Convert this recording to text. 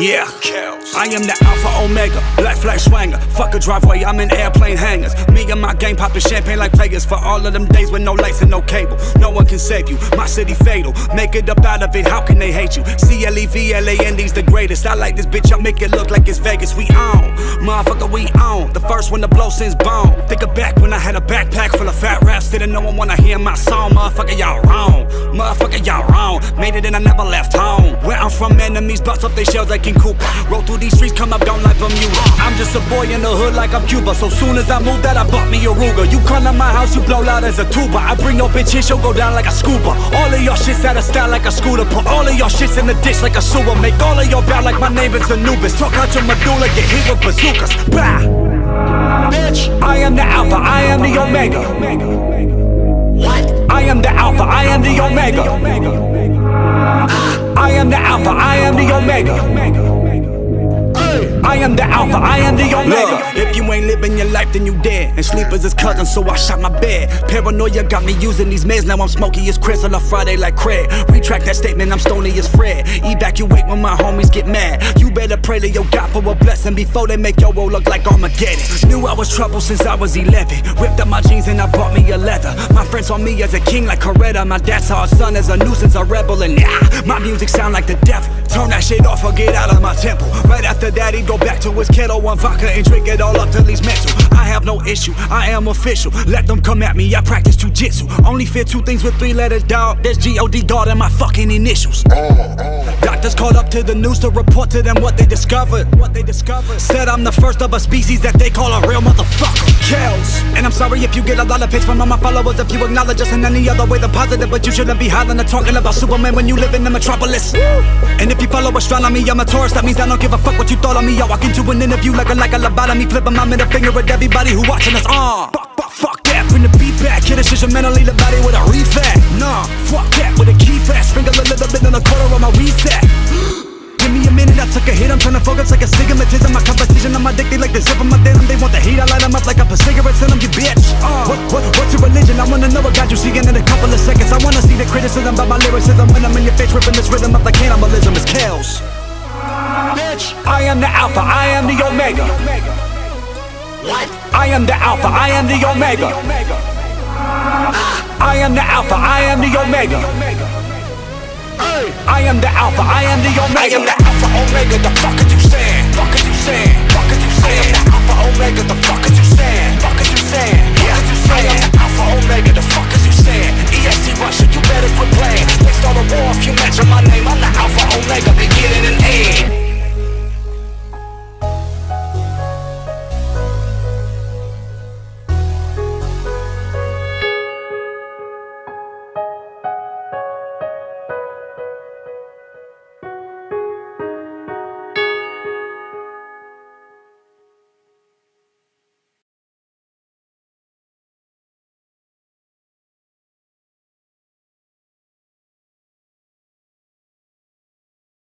Yeah, I am the Alpha Omega, black flag swanger. Fuck a driveway, I'm in airplane hangars. Me and my gang popping champagne like players for all of them days with no lights and no cable. No one can save you, my city fatal. Make it up out of it, how can they hate you? C L E V L A N D's the greatest. I like this bitch, I make it look like it's Vegas. We on, motherfucker, we on. The first one to blow since bone. Think of back when I Didn't no one wanna hear my song, motherfucker, y'all wrong. Motherfucker, y'all wrong. Made it and I never left home. Where I'm from, enemies bust up their shells like King Koopa. Roll through these streets, come up down like Bermuda. I'm just a boy in the hood like I'm Cuba. So soon as I move that, I bought me a Ruger. You come to my house, you blow loud as a tuba. I bring no bitch in, she'll go down like a scuba. All of your shit's out of style like a scooter. Put all of your shits in the dish like a sewer. Make all of your bow like my name is Anubis. Talk out your medulla, get hit with bazookas. Bah! Bitch, I am the Alpha, I am the Omega. Am the Omega. Ah, I am the Alpha, I am the Omega. I am the Alpha, I am the Omega. Look, if you ain't living your life, then you dead. And sleepers is cousins, so I shot my bed. Paranoia got me using these meds. Now I'm smoky as Chris on a Friday like Craig. Retract that statement, I'm stony as Fred. Evacuate when my homies get mad. You pray to your God for a blessing before they make your world look like Armageddon. Knew I was trouble since I was 11. Ripped up my jeans and I bought me a leather. My friends saw me as a king like Coretta. My dad saw his son as a nuisance, a rebel, and yeah, my music sound like the devil. Turn that shit off or get out of my temple. Right after that, he go back to his kettle on vodka and drink it all up till he's mental. I have no issue, I am official. Let them come at me, I practice jujitsu. Only fear two things with three letters, dog. There's G-O-D, God, and my fucking initials. Doctors called up to the news to report to them what they discovered. What they discovered. Said I'm the first of a species that they call a real motherfucker. Kells. And I'm sorry if you get a lot of hits from all my followers. If you acknowledge us in any other way than positive, but you shouldn't be hollering or talking about Superman when you live in the metropolis. And if you follow astronomy, I'm a Taurus. That means I don't give a fuck what you thought of me. I walk into an interview like a like a lobotomy, flipping my middle finger at everybody who watching us. Uh, fuck, fuck, fuck that. Bring the beat back. Hit shit mentally, the body with a refat Nah, fuck that with a key fast. Sprinkle a little bit on the quarter of my reset. Give me a minute, I took a hit. I'm trying to focus like a stigmatism. My competition, I'm addicted like the zip of my denim. They want the heat, I light them up like I put cigarettes in them, you bitch. Uh, what, what, what's your religion? I wanna know what God you seeing in a couple of seconds. I wanna see the criticism by my lyricism when I'm in your face, ripping this rhythm up like cannibalism. Kills. Bitch, I am the Alpha, I am the Omega. What? I am the Alpha, I am the Omega. Ah! I am the Alpha, I am the Omega. I am the Alpha, I am the Omega. I am the Alpha Omega. The fuck